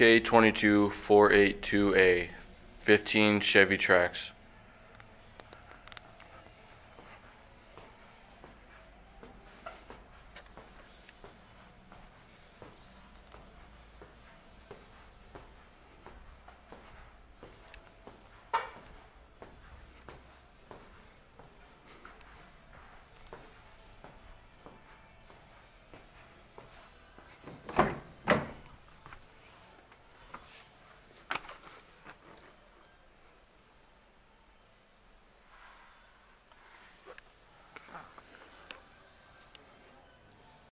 K twenty-two four eight two A, fifteen Chevy Trax.